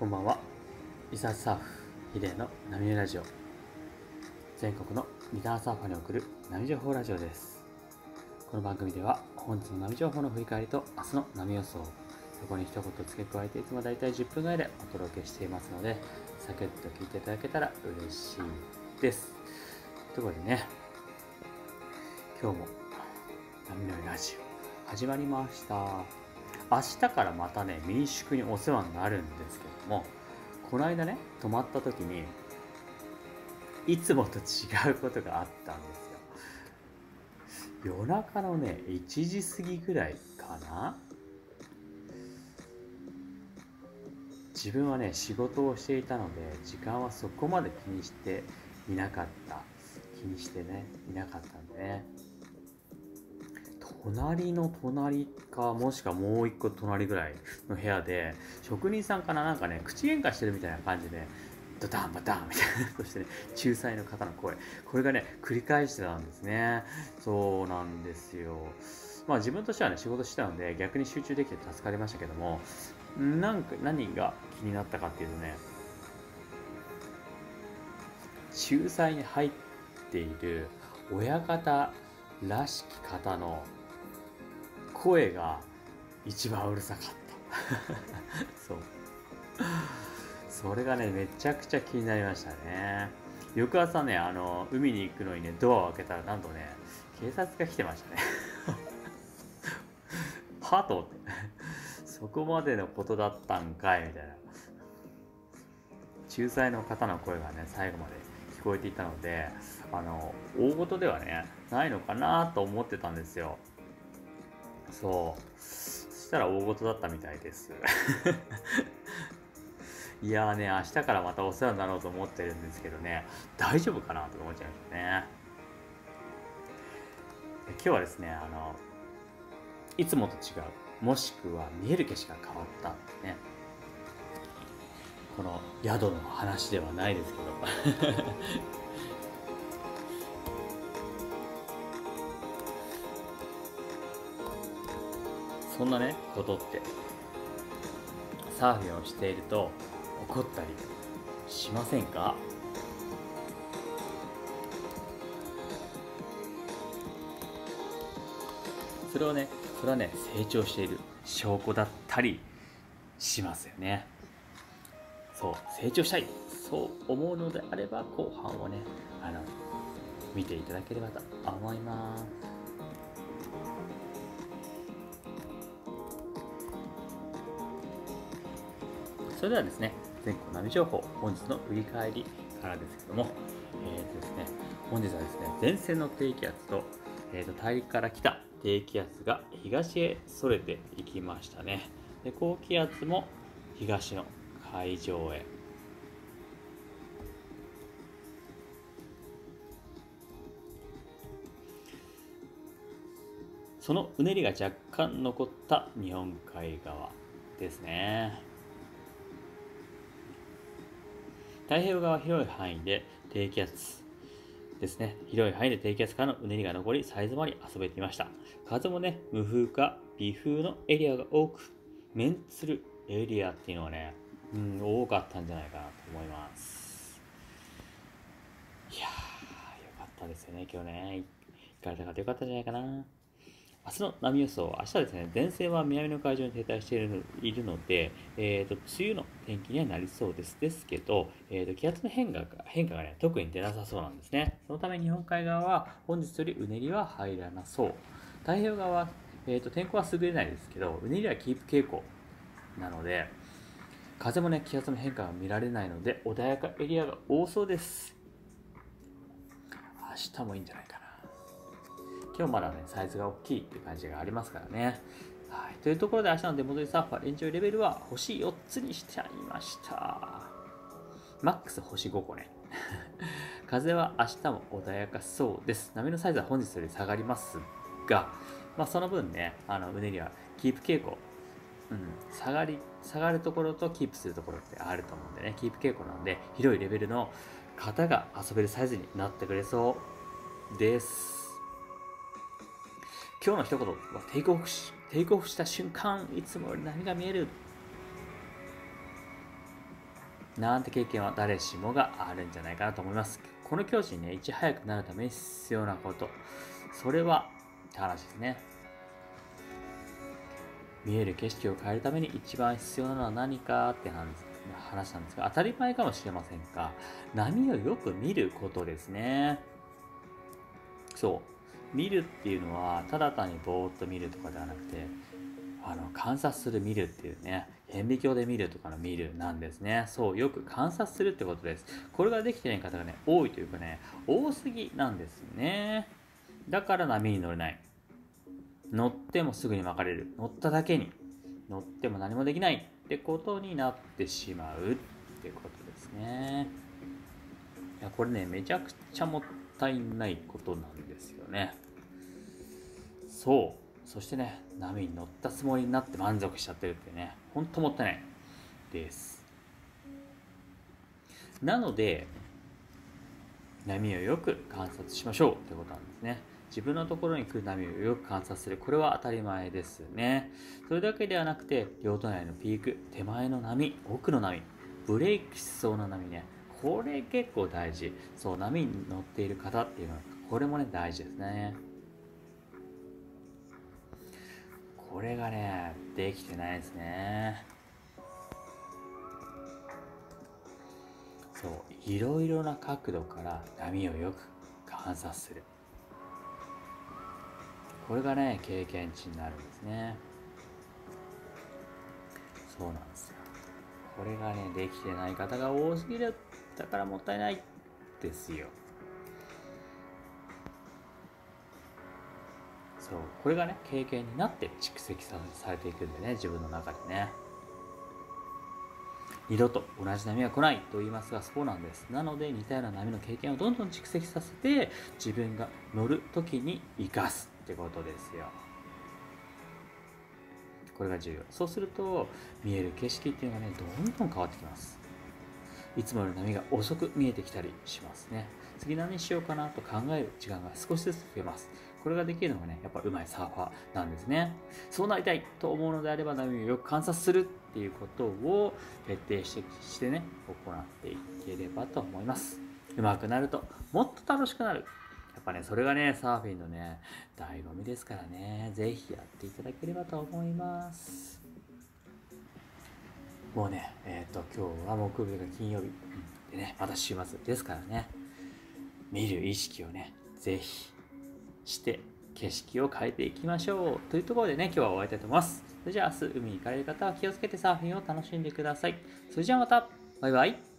こんばんは。リサーチサーフ、ヒデの波のラジオ。全国のリターサーファーに送る波情報ラジオです。この番組では、本日の波情報の振り返りと明日の波予想、そこに一言付け加えて、いつもだいたい10分ぐらいでお届けしていますので、サクッと聞いていただけたら嬉しいです。ということでね、今日も波のラジオ始まりました。明日からまたね、民宿にお世話になるんですけども、この間ね、泊まった時に、いつもと違うことがあったんですよ。夜中のね、1時過ぎぐらいかな自分はね、仕事をしていたので、時間はそこまで気にしていなかった。気にしてね、いなかったんでね。隣の隣か、もしくはもう一個隣ぐらいの部屋で、職人さんかななんかね、口喧嘩してるみたいな感じで、ドタンバタンみたいな、そしてね、仲裁の方の声。これがね、繰り返してたんですね。そうなんですよ。まあ自分としてはね、仕事してたので、逆に集中できて助かりましたけども、なんか、何が気になったかっていうとね、仲裁に入っている親方らしき方の声が一番うるさかった。そう。それがね、めちゃくちゃ気になりましたね。翌朝ね、あの、海に行くのにね、ドアを開けたら、なんとね、警察が来てましたね。はと思って。そこまでのことだったんかい、みたいな。仲裁の方の声がね、最後まで聞こえていたので、あの、大事ではね、ないのかなと思ってたんですよ。そう。そしたら大事だったみたいです。いやーね、明日からまたお世話になろうと思ってるんですけどね、大丈夫かなとか思っちゃいましたね。今日はですね、あの、いつもと違う、もしくは見える景色が変わったんでね。この宿の話ではないですけど。そんなね、ことって、サーフィンをしていると起こったりしませんか？それをね、それはね、成長している証拠だったりしますよね。そう、成長したいそう思うのであれば、後半をね、あの、見ていただければと思います。それではですね、全国波情報、本日の振り返りからですけども、えーとですね、本日はですね、前線の低気圧と、えーと大陸から来た低気圧が東へそれていきましたね。で、高気圧も東の海上へ。そのうねりが若干残った日本海側ですね。太平洋側広い範囲で低気圧ですね。広い範囲で低気圧からのうねりが残り、サイズまり遊べていました。風もね、無風か微風のエリアが多く、面するエリアっていうのはね、うん、多かったんじゃないかなと思います。いやー、よかったですよね、今日ね。行かれた方よかったんじゃないかな。明日の波予想、明日ですね、前線は南の海上に停滞しているのいるので、えーと、梅雨の天気にはなりそうです。ですけど、えーと、気圧の変化が変化がね、特に出なさそうなんですね。そのため日本海側は本日よりうねりは入らなそう。太平洋側は、えーと、天候は優れないですけど、うねりはキープ傾向なので、風もね、気圧の変化が見られないので、穏やかエリアが多そうです。明日もいいんじゃないかな。今日まだね、サイズが大きいっていう感じがありますからね。はい。というところで明日の出戻りサーファーエンジョイレベルは星4つにしてありました。マックス星5個ね。風は明日も穏やかそうです。波のサイズは本日より下がりますが、まあその分ね、あの、うねりはキープ傾向。うん、下がり、下がるところとキープするところってあると思うんでね、キープ傾向なんで、広いレベルの方が遊べるサイズになってくれそうです。今日の一言はテイクオフし、テイクオフした瞬間、いつもより波が見える？なんて経験は誰しもがあるんじゃないかなと思います。この教師にね、いち早くなるために必要なこと。それは、って話ですね。見える景色を変えるために一番必要なのは何かって話なんですが、当たり前かもしれませんが、波をよく見ることですね。そう。見るっていうのは、ただ単にぼーっと見るとかではなくて、あの、観察する見るっていうね、顕微鏡で見るとかの見るなんですね。そう、よく観察するってことです。これができてない方がね、多いというかね、多すぎなんですね。だから波に乗れない。乗ってもすぐに巻かれる。乗っただけに。乗っても何もできないってことになってしまうってことですね。いや、これね、めちゃくちゃもったいないことなんですよね。そう。そしてね、波に乗ったつもりになって満足しちゃってるってね、ほんともったいないです。なので、波をよく観察しましょうってことなんですね。自分のところに来る波をよく観察する。これは当たり前ですね。それだけではなくて、両隣のピーク、手前の波、奥の波、ブレイクしそうな波ね。これ結構大事。そう、波に乗っている方っていうのは、これもね、大事ですね。これがね、できてないですね。そう、いろいろな角度から波をよく観察する。これがね、経験値になるんですね。そうなんですよ。これがね、できてない方が多すぎる。だからもったいないですよ。そうこれがね経験になって蓄積されていくんでね自分の中でね。二度と同じ波は来ないと言いますがそうなんです。なので似たような波の経験をどんどん蓄積させて自分が乗る時に生かすってことですよ。これが重要。そうすると見える景色っていうのがねどんどん変わってきます。いつもより波が遅く見えてきたりしますね。次何しようかなと考える時間が少しずつ増えます。これができるのがね、やっぱ上手いサーファーなんですね。そうなりたいと思うのであれば、波をよく観察するっていうことを徹底してね、行っていければと思います。上手くなると、もっと楽しくなる。やっぱね、それがね、サーフィンのね、醍醐味ですからね、ぜひやっていただければと思います。もうね、えっ、ー、と、今日は木曜日が金曜日、でね、また週末ですからね、見る意識をね、ぜひして景色を変えていきましょうというところでね今日は終わりたいと思います。それじゃあ明日海に行かれる方は気をつけてサーフィンを楽しんでください。それじゃあまた。バイバイ。